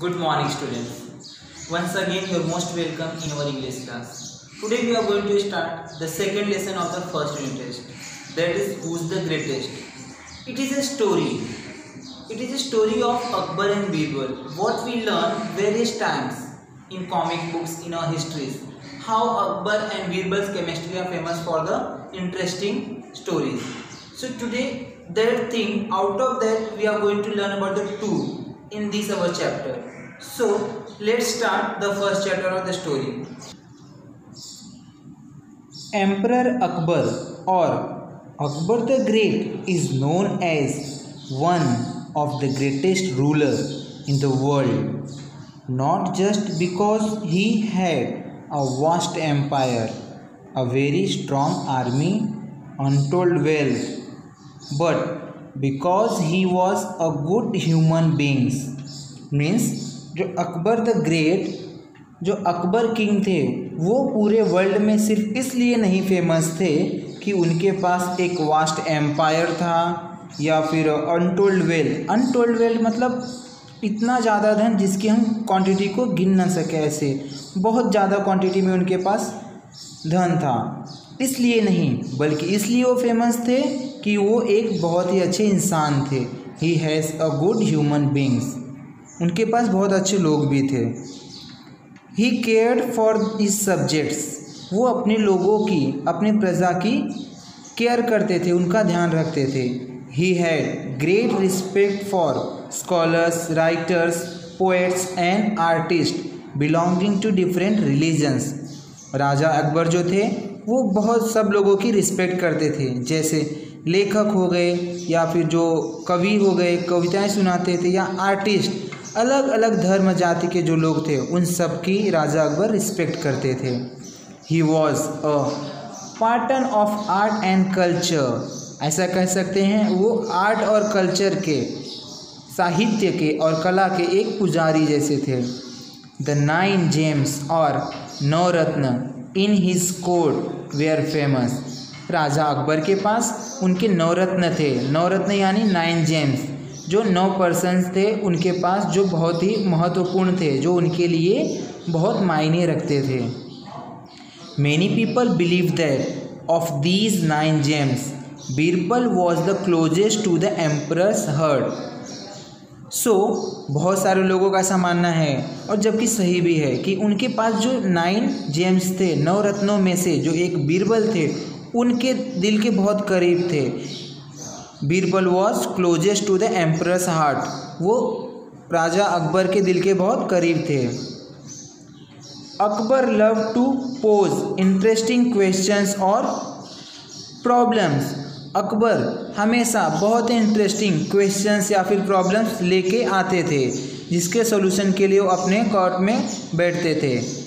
Good morning, students. Once again, you are most welcome in our English class. Today, we are going to start the second lesson of the first unit test. That is, who's the greatest? It is a story. It is a story of Akbar and Birbal. What we learn various times in comic books, in our histories. How Akbar and Birbal's chemistry are famous for the interesting stories. So today, that thing out of that we are going to learn about the two in this our chapter. So let's start the first chapter of the story. Emperor Akbar or Akbar the Great is known as one of the greatest ruler in the world not just because he had a vast empire a very strong army untold wealth but because he was a good human beings. Means जो Akbar the great जो Akbar king थे, वो पूरे world में सिर्फ़ इसलिए नहीं famous थे कि उनके पास एक वास्ट एम्पायर था या फिर अनटोल्ड वेल्थ अनटोल्ड वेल मतलब इतना ज़्यादा धन जिसकी हम क्वांटिटी को गिन ना सके ऐसे। बहुत ज़्यादा क्वांटिटी में उनके पास धन था। इसलिए नहीं, बल्कि इसलिए वो फ़ेमस थे कि वो एक बहुत ही अच्छे इंसान थे। He has a good human beings उनके पास बहुत अच्छे लोग भी थे। He cared for his subjects वो अपने लोगों की, अपने प्रजा की केयर करते थे, उनका ध्यान रखते थे। He had great respect for scholars writers poets and artist belonging to different religions राजा अकबर जो थे, वो बहुत सब लोगों की रिस्पेक्ट करते थे। जैसे लेखक हो गए या फिर जो कवि हो गए, कविताएँ सुनाते थे या आर्टिस्ट अलग अलग धर्म जाति के जो लोग थे, उन सब की राजा अकबर रिस्पेक्ट करते थे। He was a patron of art and culture ऐसा कह सकते हैं, वो आर्ट और कल्चर के, साहित्य के और कला के एक पुजारी जैसे थे। द नाइन जेम्स और नवरत्न in his court they are famous राजा अकबर के पास उनके नवरत्न थे। नवरत्न यानी नाइन जेम्स, जो नौ पर्सन्स थे उनके पास, जो बहुत ही महत्वपूर्ण थे, जो उनके लिए बहुत मायने रखते थे। Many people believe that of these nine gems Birbal was the closest to the emperor's heart so बहुत सारे लोगों का ऐसा मानना है, और जबकि सही भी है कि उनके पास जो नाइन जेम्स थे नौ रत्नों में से जो एक बीरबल थे उनके दिल के बहुत करीब थे। Birbal was closest to the emperor's heart वो राजा अकबर के दिल के बहुत करीब थे। Akbar love to pose interesting questions और प्रॉब्लम्स अकबर हमेशा बहुत इंटरेस्टिंग क्वेश्चंस या फिर प्रॉब्लम्स लेके आते थे, जिसके सॉल्यूशन के लिए वो अपने कोर्ट में बैठते थे।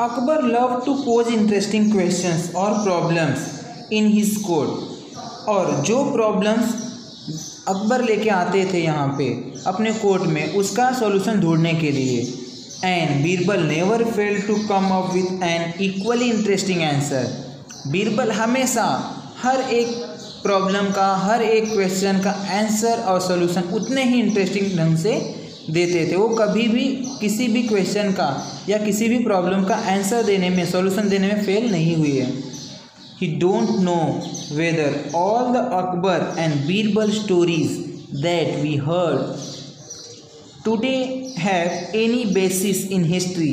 Akbar love to pose interesting questions और प्रॉब्लम्स इन हिज कोर्ट और जो प्रॉब्लम्स अकबर लेके आते थे यहाँ पे, अपने कोर्ट में, उसका सॉल्यूशन ढूँढने के लिए। And Birbal never fail to come up with an equally interesting answer Birbal हमेशा हर एक प्रॉब्लम का, हर एक क्वेश्चन का आंसर और सॉल्यूशन उतने ही इंटरेस्टिंग ढंग से देते थे। वो कभी भी किसी भी क्वेश्चन का या किसी भी प्रॉब्लम का आंसर देने में सॉल्यूशन देने में फेल नहीं हुई है। He don't know whether all the Akbar and Birbal stories that we heard today have any basis in history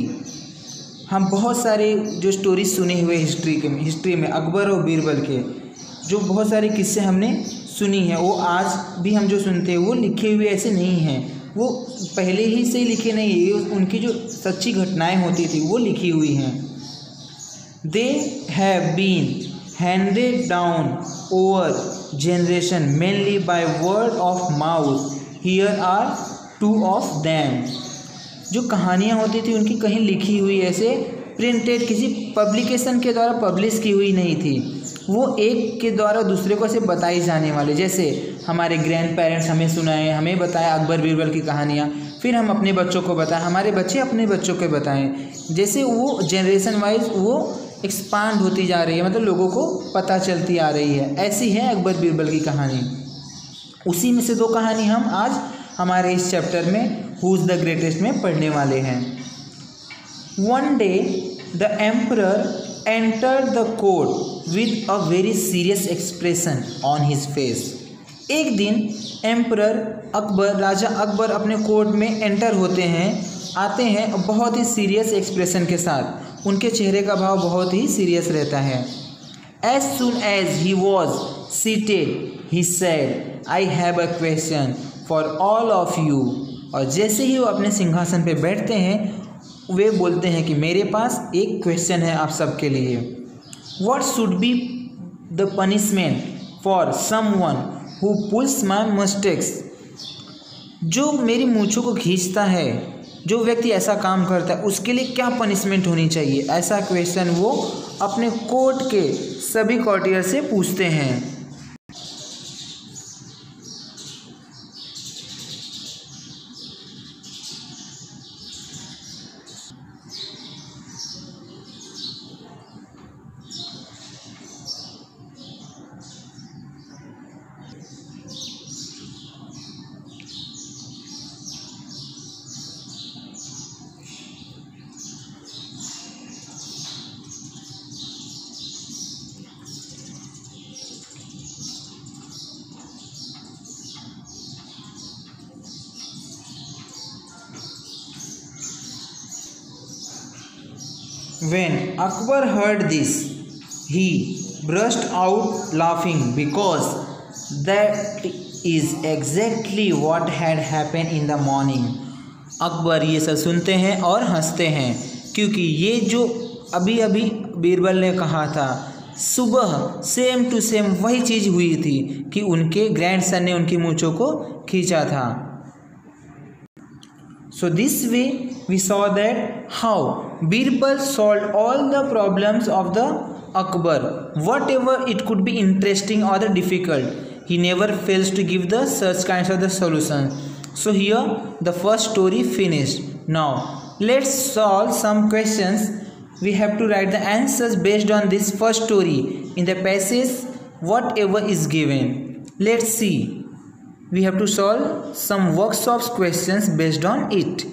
हम बहुत सारे जो स्टोरीज सुने हुए हिस्ट्री के हिस्ट्री में अकबर और बीरबल के, जो बहुत सारे किस्से हमने सुनी हैं, वो आज भी हम जो सुनते हैं, वो लिखे हुए ऐसे नहीं हैं। वो पहले ही से लिखे नहीं है उनकी जो सच्ची घटनाएँ होती थी, वो लिखी हुई हैं। They have been handed down over generation mainly by word of mouth here are two of them जो कहानियाँ होती थी, उनकी कहीं लिखी हुई, ऐसे प्रिंटेड किसी पब्लिकेशन के द्वारा पब्लिश की हुई नहीं थी। वो एक के द्वारा दूसरे को ऐसे बताई जाने वाले, जैसे हमारे ग्रैंड पेरेंट्स हमें सुनाए, हमें बताया अकबर बीरबल की कहानियाँ, फिर हम अपने बच्चों को बताएँ, हमारे बच्चे अपने बच्चों को बताएँ। जैसे वो जनरेशन वाइज वो एक्सपांड होती जा रही है मतलब लोगों को पता चलती आ रही है। ऐसी है अकबर बीरबल की कहानी। उसी में से दो कहानी हम आज हमारे इस चैप्टर में हु इज़ द ग्रेटेस्ट में पढ़ने वाले हैं। One day the emperor enter the court with a very serious expression on his face एक दिन एम्पर अकबर, राजा अकबर अपने कोर्ट में एंटर होते हैं, आते हैं बहुत ही सीरियस एक्सप्रेशन के साथ। उनके चेहरे का भाव बहुत ही सीरियस रहता है। As soon as he was seated he said I have a question for all of you और जैसे ही वो अपने सिंहासन पर बैठते हैं, वे बोलते हैं कि, मेरे पास एक क्वेश्चन है आप सबके लिए। Should be the punishment for someone who pulls my moustaches जो मेरी मूछों को खींचता है, जो व्यक्ति ऐसा काम करता है, उसके लिए क्या पनिशमेंट होनी चाहिए? ऐसा क्वेश्चन वो अपने कोर्ट के सभी कॉर्टियर से पूछते हैं। When Akbar heard this, he burst out laughing because that is exactly what had happened in the morning. Akbar ये सब सुनते हैं और हँसते हैं क्योंकि ये जो अभी अभी बीरबल ने कहा था सुबह सेम टू सेम वही चीज़ हुई थी कि उनके ग्रैंडसन ने उनकी मूछों को खींचा था So this way we saw that how Birbal solved all the problems of the Akbar. Whatever it could be interesting or difficult, he never fails to give the such kinds of the solution. So here the first story finished. Now let's solve some questions. We have to write the answers based on this first story in the passage whatever is given. Let's see we have to solve some workshops questions based on it.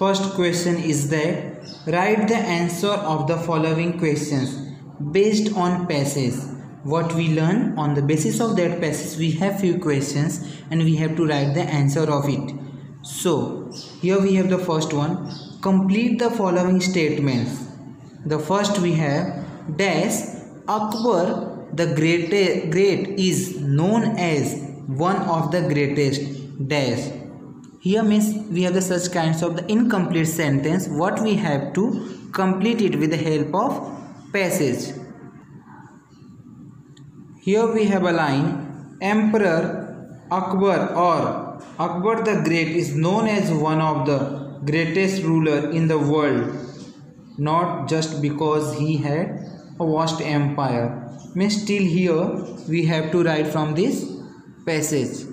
First question is that write the answer of the following questions based on passage. What we learn on the basis of that passage we have few questions and we have to write the answer of it. So here we have the first one complete the following statements. The first we have dash Akbar the great, great is known as one of the greatest dash here means we have the such kinds of the incomplete sentence. What we have to complete it with the help of passage. Here we have a line emperor akbar or akbar the great is known as one of the greatest ruler in the world not just because he had a vast empire. May still here we have to write from this passage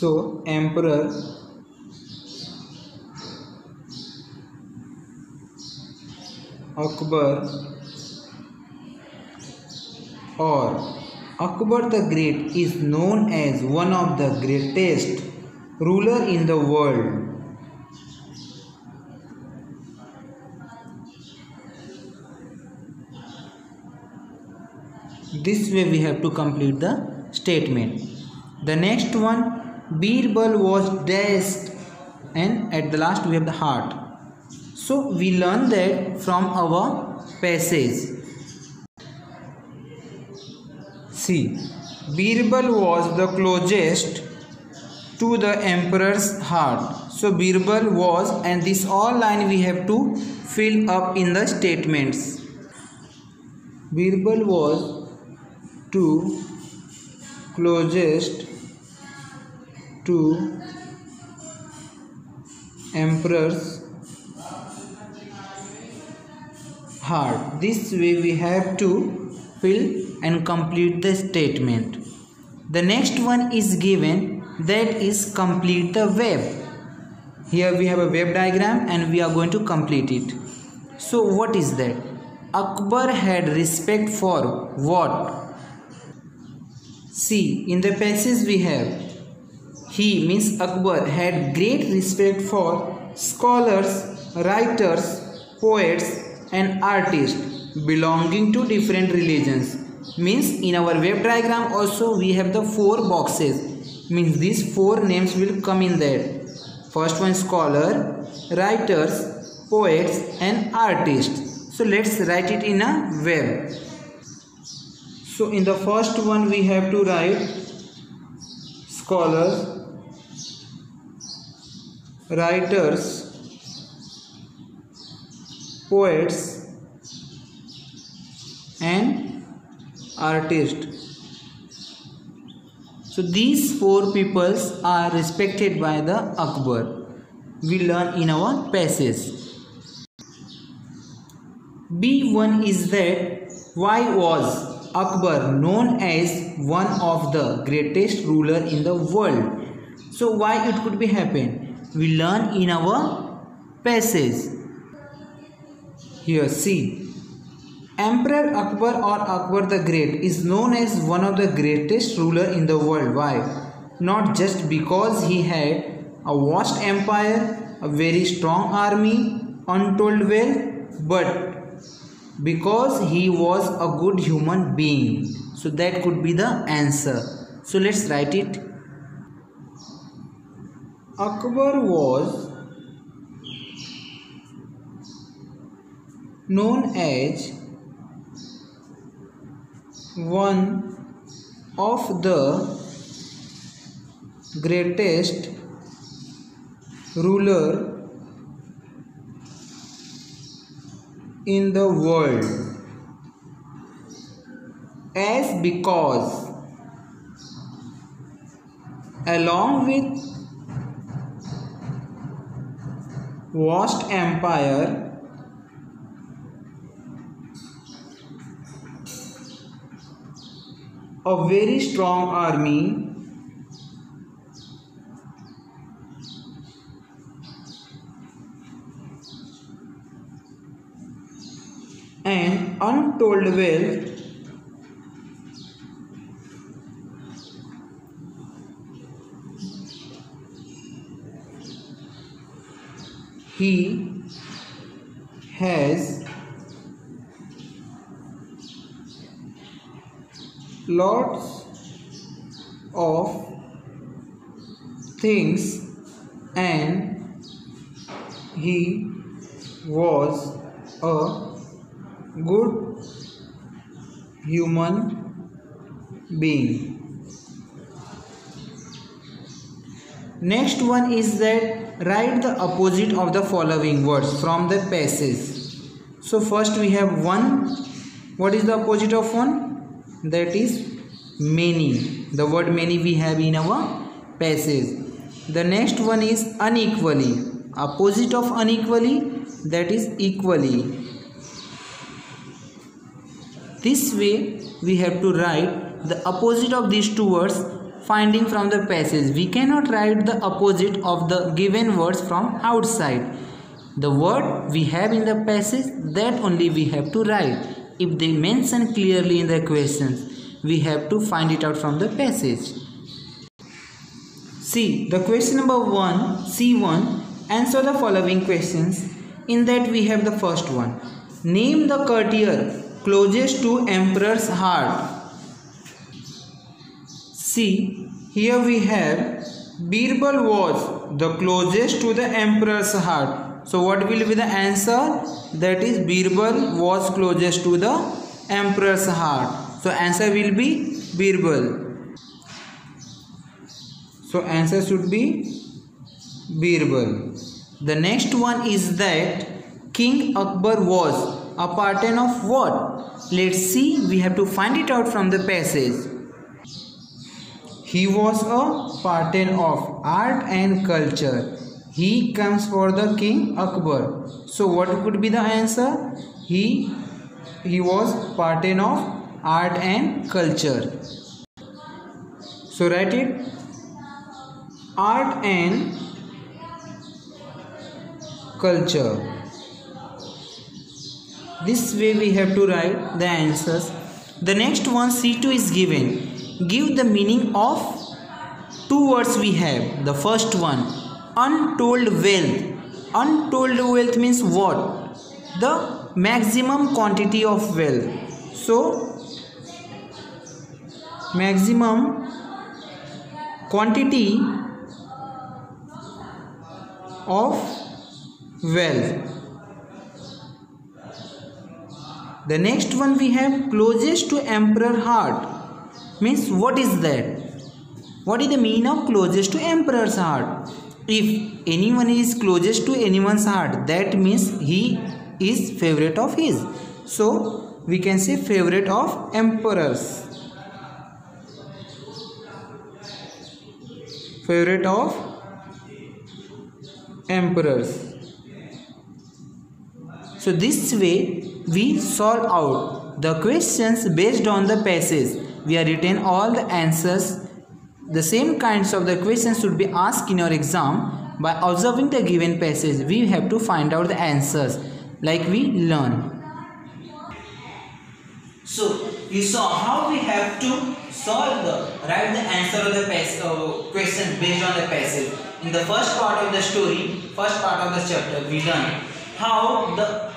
so emperor akbar or akbar the great is known as one of the greatest ruler in the world. This way we have to complete the statement. The next one birbal was dashed and at the last we have the heart. So we learn that from our passage. See birbal was the closest to the emperor's heart. So birbal was and this all line we have to fill up in the statements. Birbal was to closest to emperor's heart. This way we have to fill and complete the statement. The next one is given that is complete the web. Here we have a web diagram and we are going to complete it. So what is that? Akbar had respect for what? See, in the passage we have he means Akbar had great respect for scholars, writers, poets, and artists belonging to different religions. Means in our web diagram also we have the four boxes. Means these four names will come in there. First one scholar, writers, poets, and artists. So let's write it in a web. So in the first one we have to write scholars, writers, poets, and artists. So these four peoples are respected by the Akbar. We learn in our passage. B1 is that why was Akbar known as one of the greatest ruler in the world? So why it could be happen? We learn in our passage. Here see. Emperor Akbar or Akbar the Great is known as one of the greatest ruler in the world. Why? Not just because he had a vast empire, a very strong army, untold wealth, but because he was a good human being. So that could be the answer. So let's write it Akbar was known as one of the greatest ruler in the world. As because along with vast empire a very strong army and untold wealth he has lots of things and he was a good human being. Next one is that write the opposite of the following words from the passage. So first we have one. What is the opposite of one? That is many. The word many we have in our passage. The next one is unequally. Opposite of unequally that is equally. This way we have to write the opposite of these two words finding from the passage. We cannot write the opposite of the given words from outside. The word we have in the passage that only we have to write. If they mention clearly in the questions, we have to find it out from the passage. See, the question number 1, C1, answer the following questions. In that we have the first one. Name the courtier closest to emperor's heart See, here we have Birbal was the closest to the emperor's heart. So what will be the answer? That is Birbal was closest to the emperor's heart. So answer will be Birbal. So answer should be Birbal. The next one is that King Akbar was a pattern of what? Let's see. We have to find it out from the passage. He was a pattern of art and culture. He comes for the king Akbar. So what could be the answer? He he was pattern of art and culture. So write it. Art and culture. This way we have to write the answers. The next one C2 is given give the meaning of two words we have. The first one, untold wealth. Untold wealth means what? The maximum quantity of wealth. So, maximum quantity of wealth the next one we have closest to emperor heart means what is that? What is the meaning of closest to emperor's heart? If anyone is closest to anyone's heart that means he is favorite of his. So we can say favorite of emperors. Favorite of emperors. So this way we solve out the questions based on the passage. We are written all the answers. The same kinds of the questions should be asked in your exam. By observing the given passage, we have to find out the answers like we learn. So, you saw how we have to solve the write the answer of the uh, question based on the passage. In the first part of the story, first part of the chapter, we learn how the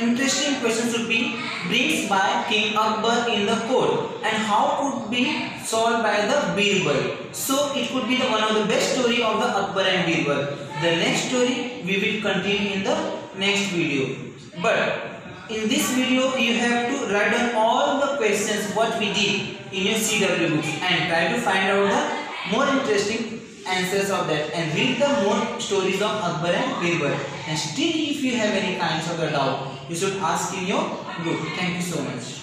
interesting question should be brings by King Akbar in the court and how could be solved by the Birbal. So it could be the one of the best story of the Akbar and Birbal. The next story we will continue in the next video. But in this video you have to write down all the questions what we did in your CW books and try to find out the more interesting answers of that and read the more stories of Akbar and Birbal. And still if you have any kinds of a doubt, you should ask in your group. Thank you so much.